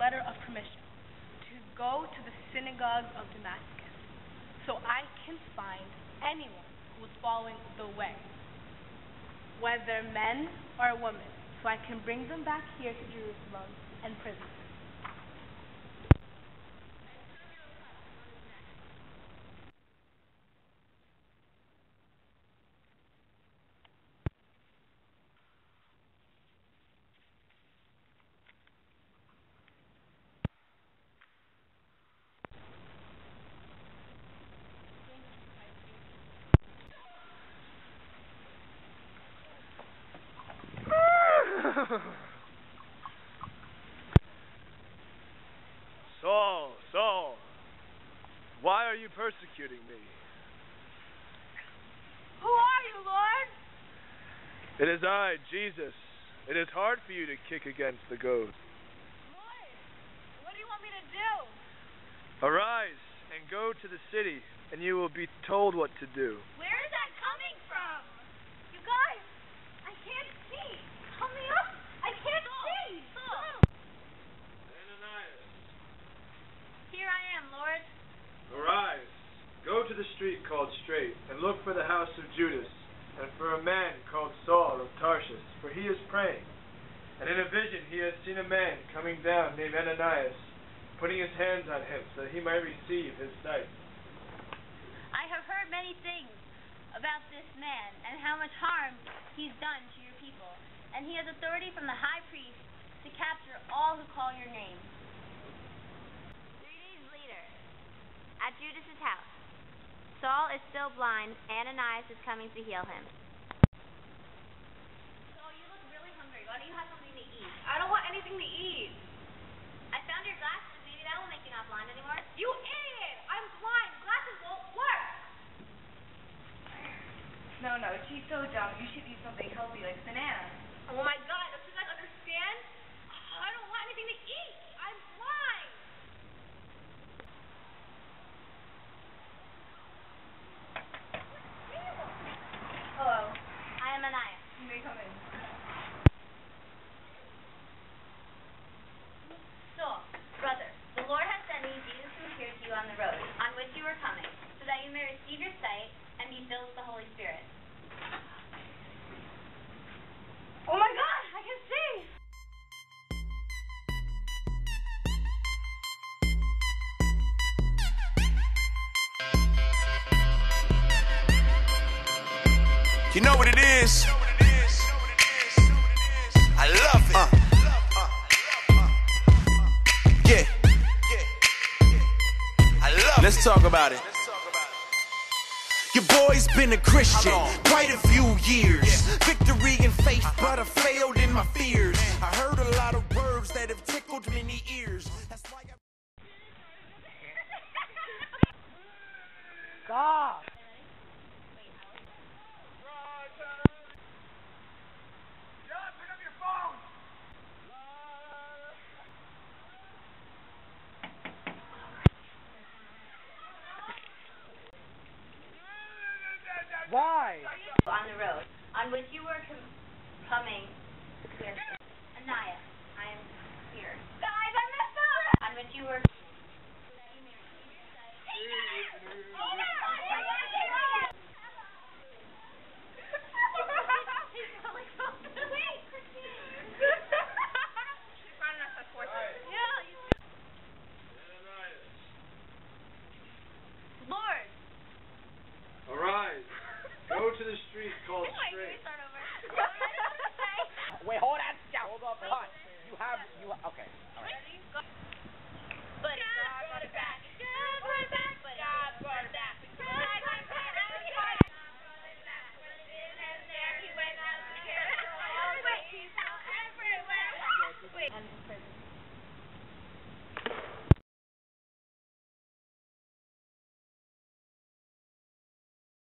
letter of permission to go to the synagogue of Damascus so I can find anyone who is following the way, whether men or women, so I can bring them back here to Jerusalem and prison them. Saul, Saul, why are you persecuting me? Who are you, Lord? It is I, Jesus. It is hard for you to kick against the goads. Lord, what do you want me to do? Arise and go to the city, and you will be told what to do. Where is that coming from? You guys, I can't see. Help me up. I can't see. Ananias, Here I am, Lord. arise, go to the street called Straight, and look for the house of Judas, and for a man called Saul of Tarsus, for he is praying. And in a vision he has seen a man coming down named Ananias, putting his hands on him so that he might receive his sight. I have heard many things about this man and how much harm he's done to your people. And he has authority from the high priest to capture all who call your name. Three days later, at Judas's house, Saul is still blind. Ananias is coming to heal him. Saul, you look really hungry. Why don't you have something to eat? I don't want anything to eat. I found your glasses. Maybe that will make you not blind anymore. You idiot! I'm blind. Glasses won't work. No, no, she's so dumb. You should eat something healthy like bananas. Oh my god, don't you guys understand? I don't want anything to eat. I'm blind. Hello. I am Ananias. You may come in. Brother, the Lord has sent me to you on the road, on which you coming, so that you may receive your sight and be filled with the Holy Spirit. Oh my god, I can see. You know what it is? Let's talk about it. Your boy's been a Christian quite a few years. Victory and faith, but I failed in my fears. I heard a lot of words that have tickled many ears. That's why I Stop. Why? On the road, on which you were com- coming.